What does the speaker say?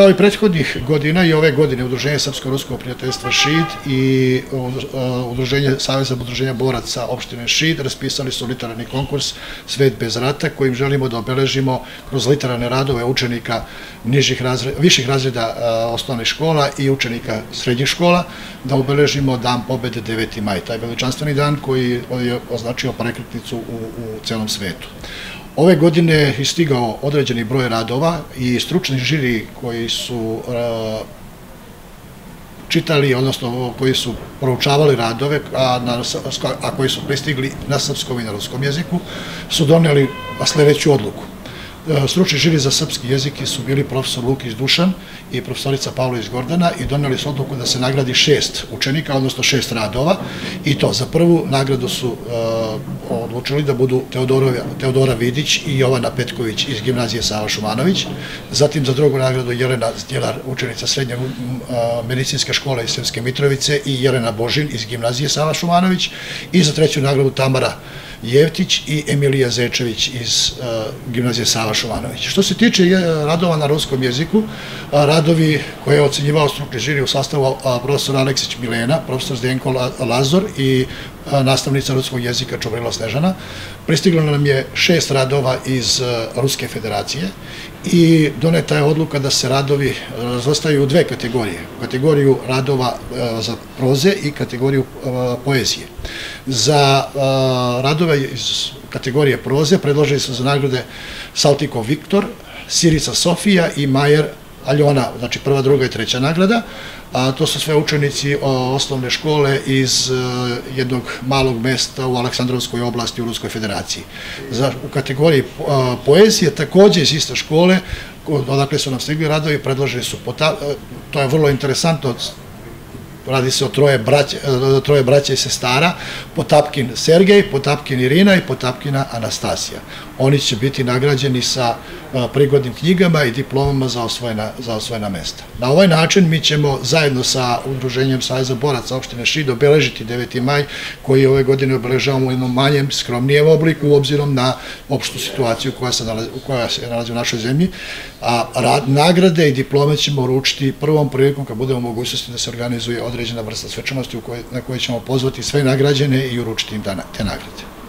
Kao i prethodnih godina i ove godine Udruženje Srpsko-Ruskog prijateljstva ŠID i Udruženje Savjeza udruženja boraca opštine ŠID raspisali su literarni konkurs Svet bez rata kojim želimo da obeležimo kroz literarne radove učenika nižih razreda, viših razreda osnovnih škola i učenika srednjih škola da obeležimo dan pobede 9. maj, taj veličanstveni dan koji je označio prekretnicu u, u celom svetu. Ove godine je stigao određeni broj radova i stručni žiri koji su e, čitali, odnosno koji su proučavali radove, a, a koji su pristigli na srpskom i na ruskom jeziku, su doneli sledeću odluku. E, stručni žiri za srpski jezik su bili profesor Lukić Dušan i profesorica Pavlović Gordana i doneli su odluku da se nagradi šest učenika, odnosno šest radova i to za prvu nagradu su uh, odlučili da budu Teodora Vidić i Jovana Petković iz gimnazije Sava Šumanović, zatim za drugu nagradu Jelena Zdjelar, učenica srednje medicinske škole iz Sremske Mitrovice i Jelena Božin iz gimnazije Sava Šumanović i za treću nagradu Tamara Jevtić i Emilija Zečević iz gimnazije Sava Šovanović. Što se tiče radova na ruskom jeziku, radovi koje je ocenjivao strukni žiri u sastavu profesor Aleksić Milena, profesor Zdenko Lazor i nastavnica ruskog jezika Čobrila Snežana. Pristiglo nam je šest radova iz Ruske federacije i doneta je odluka da se radovi razostaju u dve kategorije. Kategoriju radova za proze i kategoriju poezije. Za radove iz kategorije proze predložili su za nagrade Saltikov Viktor, Sirica Sofija i Majer Aljona, znači prva, druga i treća nagrada, a to su sve učenici osnovne škole iz e, jednog malog mesta u Aleksandrovskoj oblasti u Ruskoj federaciji. Za, u kategoriji poezije takođe iz iste škole, odakle su nam stigli radovi, predloženi su, e, to je vrlo interesantno, radi se o troje braće, e, troje braće i sestara, Potapkin Sergej, Potapkin Irina i Potapkina Anastasija. Oni će biti nagrađeni sa e, prigodnim knjigama i diplomama za osvojena, za osvojena mesta. Na ovaj način mi ćemo zajedno sa Udruženjem Sajza boraca opštine Šid obeležiti 9. maj, koji ove godine obeležavamo u jednom manjem, skromnijem obliku, u obzirom na opštu situaciju koja se nalazi, koja se nalazi u našoj zemlji, a rad, nagrade i diplome ćemo uručiti prvom prilikom kad budemo mogućnosti da se organizuje određena vrsta svečanosti na koje ćemo pozvati sve nagrađene i uručiti im te nagrade.